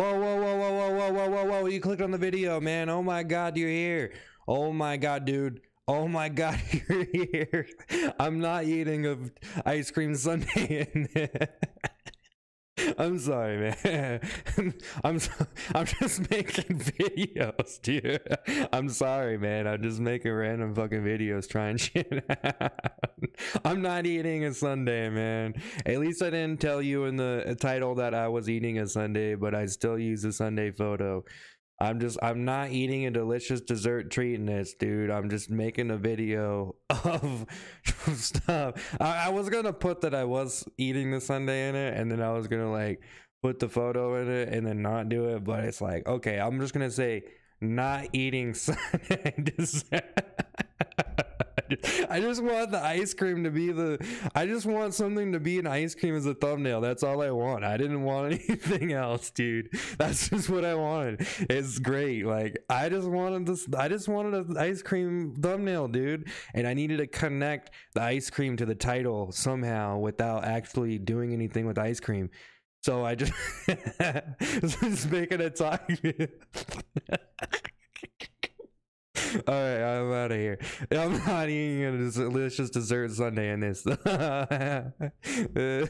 Whoa, whoa, whoa, whoa, whoa, whoa, whoa, whoa, whoa. You clicked on the video, man. Oh my god, you're here. Oh my god, dude. Oh my god, you're here. I'm not eating a ice cream sundae in there. I'm sorry, man. I'm so- I'm just making videos, dude. I'm sorry, man. I'm just making random fucking videos trying shit out. I'm not eating a sundae, man. At least I didn't tell you in the title that I was eating a sundae, but I still use a sundae photo. I'm just I'm not eating a delicious dessert treat in this, dude. I'm just making a video of stuff. I, I was gonna put that I was eating the sundae in it, and then I was gonna like put the photo in it and then not do it. But it's like, okay, I'm just gonna say not eating sundae dessert. I just want the ice cream to be the. I just want something to be an ice cream as a thumbnail. That's all I want. I didn't want anything else, dude. That's just what I wanted. It's great. Like I just wanted this. I just wanted an ice cream thumbnail, dude. And I needed to connect the ice cream to the title somehow without actually doing anything with ice cream. So I just just making a talk. All right, I'm out of here. I'm not eating a delicious dessert sundae in this.